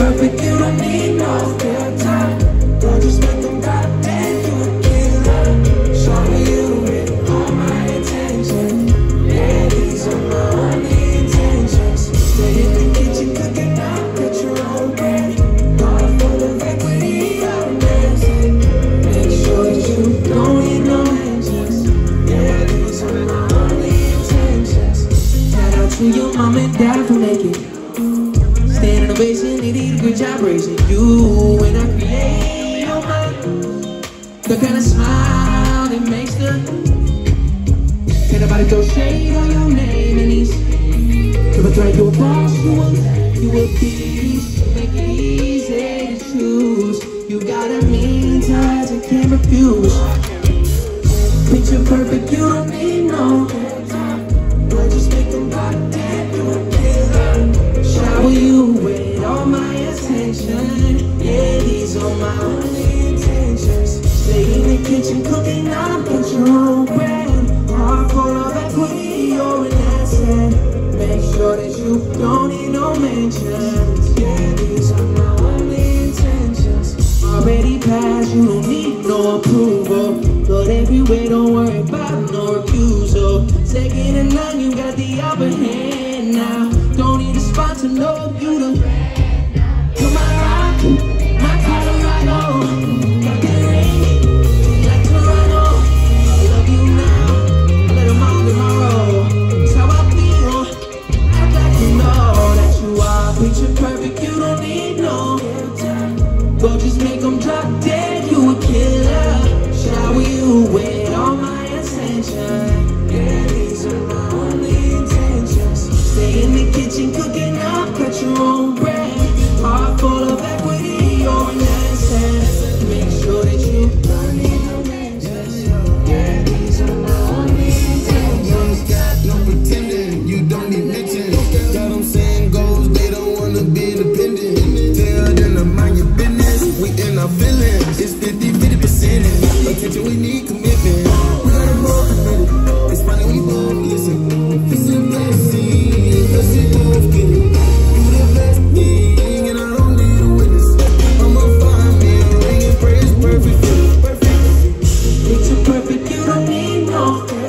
perfect, you don't need no real time Don't just make them goddamn you a killer. Show me you with all my attention Yeah, these are my only intentions. Stay in the kitchen cooking up with your own bread Heart for the equity, I'm Make sure that you don't need no engines Yeah, these are my only intentions. Shout out to your mom and dad for making Standing ovation, 80 degree vibration. You when I create your mind, the kind of smile that makes the. Can't nobody throw shade on your name in these. If I try you a boss, you will, you will be. Make it easy to choose. You got a mean touch, I can't refuse. Are my only intentions. Stay in the kitchen cooking, get your own bread. Heart full of equity, you're an asset. Make sure that you don't need no mentions. Yeah, these are my only intentions. Already passed, you don't need no approval. But everywhere, don't worry about no refusal. Second in line, you got the upper hand now. Don't need a spot to know Just make 'em drop dead. You a killer. Shower you with all my attention. It's 50 50 percent. Attention, we need commitment. We gotta more committed. It's funny we both listen. It's a blessing, let's just both get it. You the best thing, and I don't need a witness. I'ma find me a ring and pray it's perfect. Perfect. Picture perfect, you don't need no